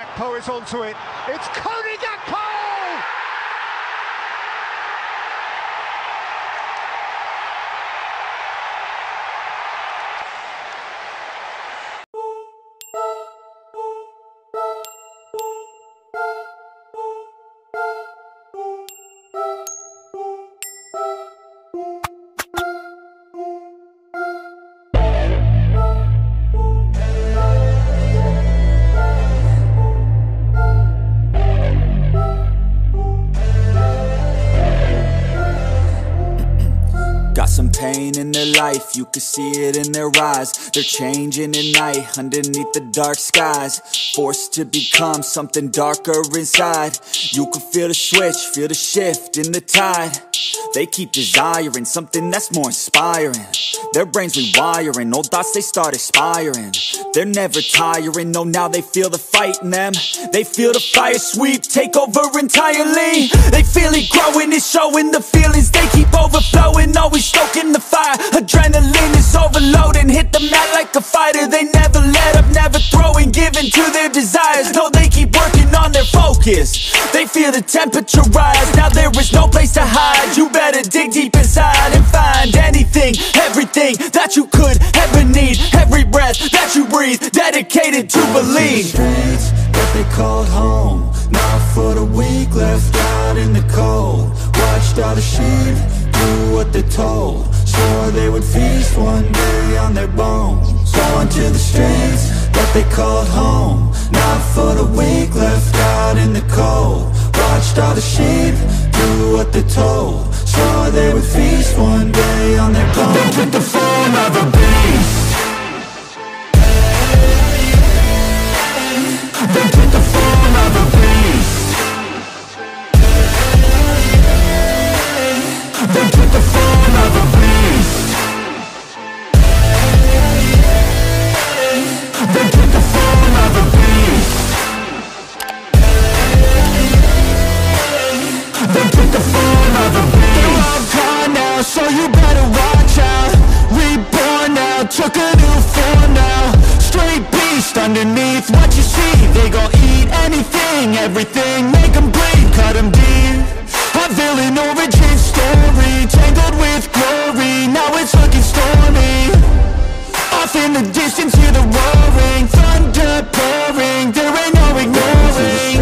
Gakpo is onto it. It's Cody Gakpo! Life, you can see it in their eyes. They're changing at night underneath the dark skies. Forced to become something darker inside. You can feel the switch, feel the shift in the tide. They keep desiring something that's more inspiring. Their brains rewiring, old thoughts they start expiring. They're never tiring, no, now they feel the fight in them. They feel the fire sweep, take over entirely. They feel it growing, it's showing the feelings they keep overflowing. Always stoking the fire, adrenaline is overloading. Hit the mat like a fighter, they never let up, never throwing, giving to their desires. No, focus. They feel the temperature rise, now there is no place to hide. You better dig deep inside and find anything, everything that you could ever need. Every breath that you breathe, dedicated to believe. streets that they called home Not for the weak left out in the cold Watched all the sheep do what they're told Swore they would feast one day on their bones Going to the streets that they called home Not for the weak left out in the cold. Watched all the sheep do what they're told. Sure they would feast one day on their bones They the form of a beast. They underneath what you see. They gon' eat anything, everything Make 'em bleed, cut 'em deep. A villain origin story Tangled with glory, now it's looking stormy. Off in the distance, hear the roaring. Thunder pouring, there ain't no ignoring.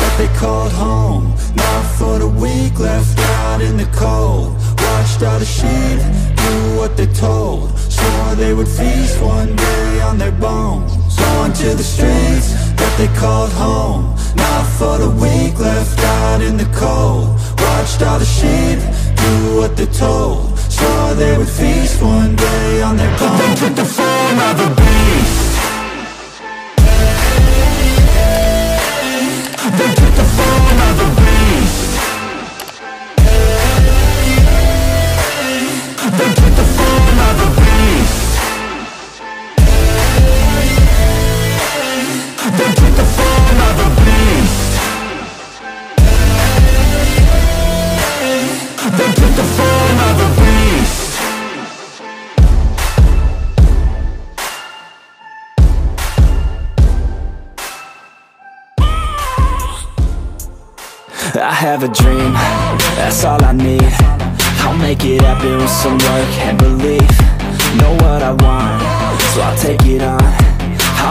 That they called home Not for the weak, left out in the cold. Watched all the sheep do what they're told. Swore they would feast one day on their bones Going to the streets that they called home. Not for the weak, left out in the cold. Watched all the sheep do what they're told. Swore they would feast one day on their bones They took the form of a beast. They took the form have a dream, that's all I need. I'll make it happen with some work and belief. Know what I want, so I'll take it on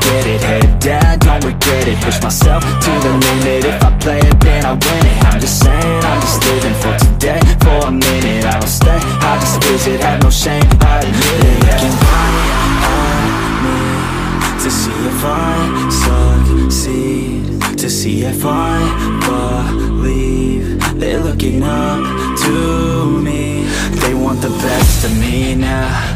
get it. Head down, don't regret it. Push myself to the limit. If I play it, then I win it. I'm just saying, I'm just living for today. For a minute, I don't stay. I just visit, have no shame I admit it. Looking right at me To see if I succeed? To see if I believe They're looking up to me. They want the best of me now,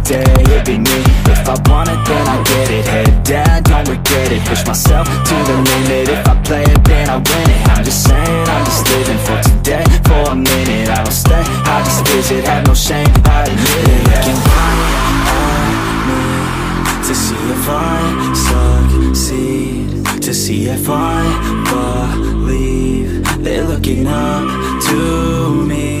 day, it'll be me If I want it, then I get it. Head down, don't regret it. Push myself to the limit. If I play it, then I win it. I'm just saying, I'm just living for today. For a minute, I don't stay. I just visit, have no shame, I admit it. Looking right at me To see if I succeed. To see if I believe They're looking up to me